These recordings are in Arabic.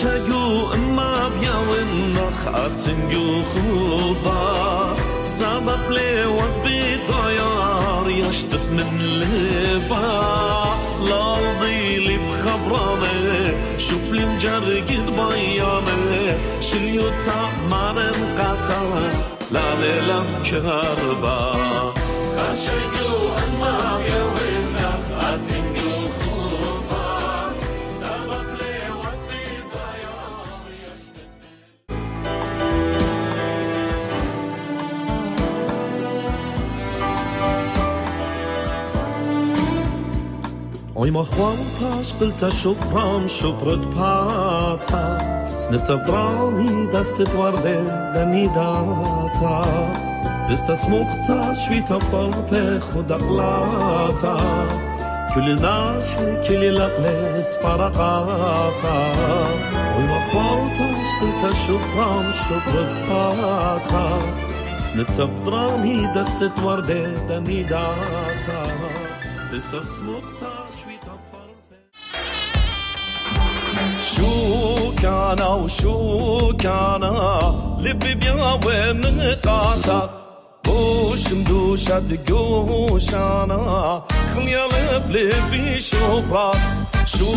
شجو اما بياون نخات جو خوبا. سبب لي وبي طيار يشتت من لبا لا ضيلي بخبراني شوف لي مجرقد بياني شليو تعمرن قطع لا ليلة كربا شجو اما بياون Oj ma chwaltasz, bylta szupram, szuprot pata Snifta brani, das te twarde, dani data Bista smukta, svita torpe, khuda glata Kulli nashi, kulli laqle, sparaqata Oj ma chwaltash, bylta szupram, szuprot pata Snifta brani, das te twarde, dani data Bista شو كان وشو كان لبي بيا وين قاطع وش مدوش دقوش انا خليا لب لبي شوبرا شو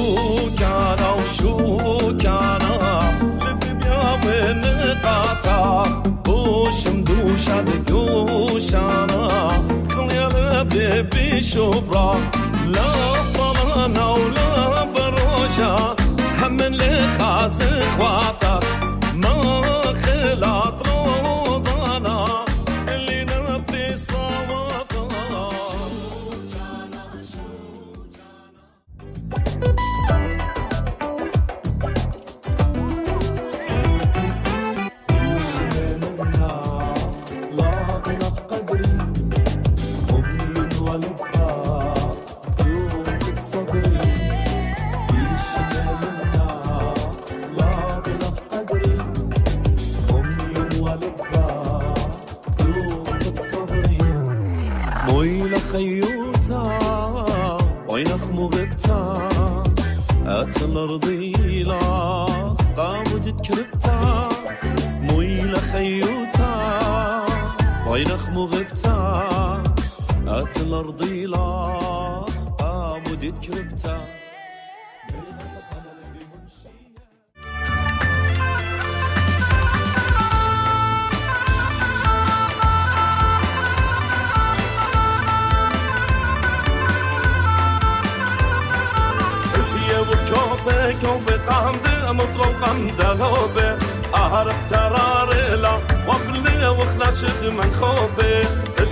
كان وشو كان لبي بيا وين قاطع وش مدوش دقوش انا خليا لب لبي شوبرا لا طلعنا ولا بروجا همن لخاس اخواتك ما أتل أرضي لاخ قامد كربتا مويلة خيوتا وينخ مغبتا أتل أرضي لاخ قامد كربتا. كوبة قامدة مطرو قامدة لوبة أهرب تراريلا وقلي وخناشد من خوبة.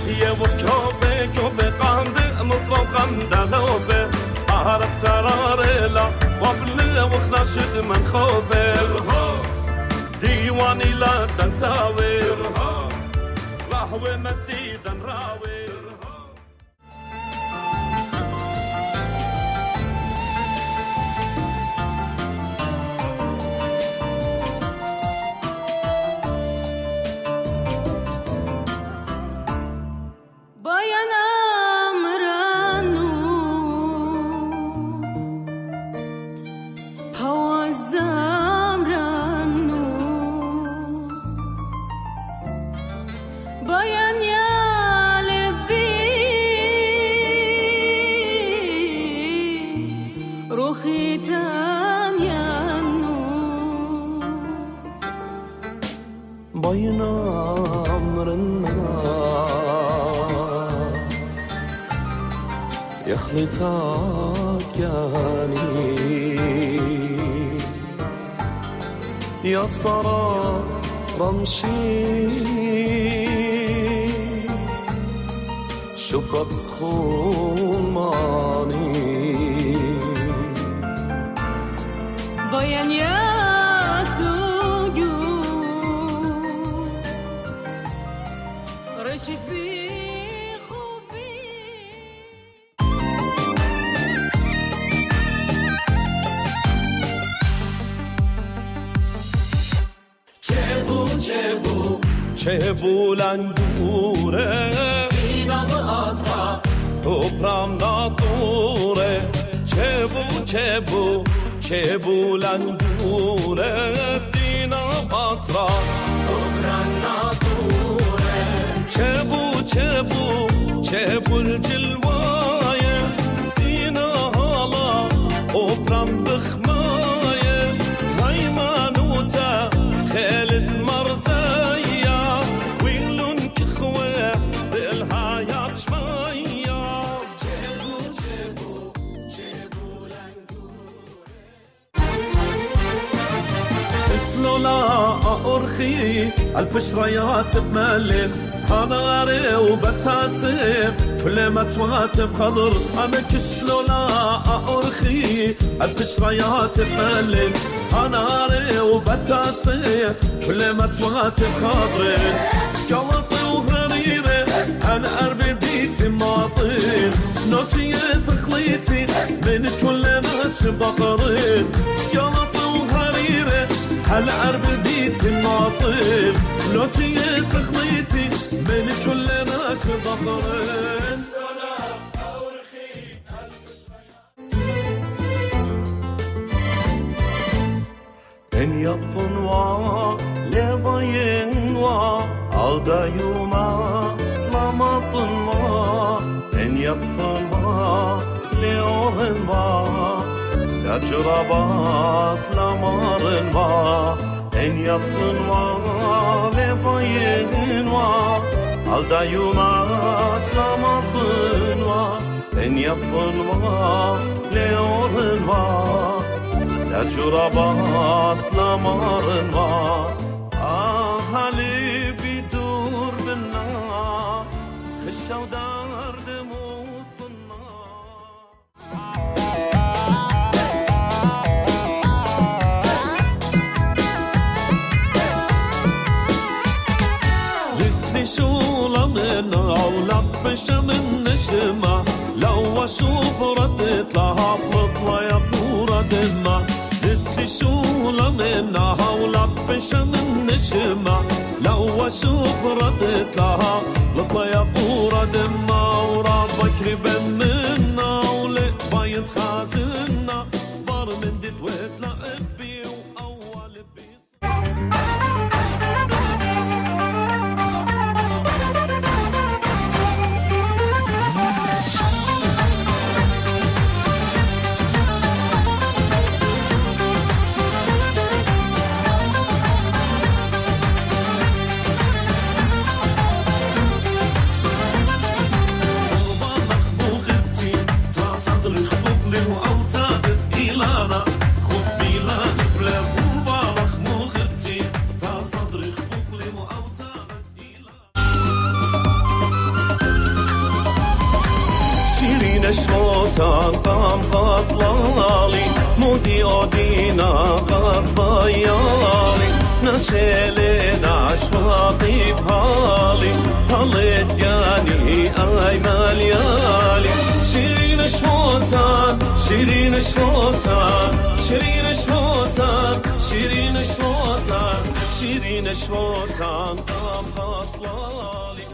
هي وكوبة كوبة قامدة مطرو قامدة لوبة أهرب تراريلا وقلي وخناشد من خوبة. ديواني لا تنساوي راهوي مديدا راوي يخلطات يعني يا صرا رمشي. شبرك خماني چه بولندوره İnadı atra توپرم نادوره چبو چبو چبو لندور دینا باترا چبو چبو چبو الجلواية أرخي البشريات بملل حناري وبتاسم كل ما تواتب خضر أنا كسلولا أرخي. البشريات بملل حناري وبتاسم كل ما تواتب خضر قلطي وهريرة أنا أربي بيتي ماطين نوتي تخليتي من كل ناس بقرين بيتي ماطين نوتي تخليتي من كل ناس بقرين En yaptın va levayen va alda yuma lamatın va En yaptın va leoren va Gacırabat lamarın va Sen yaptın va vefa yedin va Aldayım atlamadın va Sen yaptın va Le leorun va Ya çuraba atlamadın va Ah Ali bir dur binna Hışşavdan عولة بشا من نشمة. لو أشوف ردت لها بطلة يا بورة دمة. لتلي شولا من عولة بشا من نشمة. لو أشوف ردت لها بطلة يا بورة دمة. وربك ربن منا ولق بايت خازنا بار من دي تويت چشماتم غم قد لالی مودی آدینا قد بیالی نشلی نشواقی بحالی حالت یعنی ای ملیالی. شیرین شماتم شیرین شماتم شیرین شماتم شیرین شماتم شیرین شماتم غم قد لالی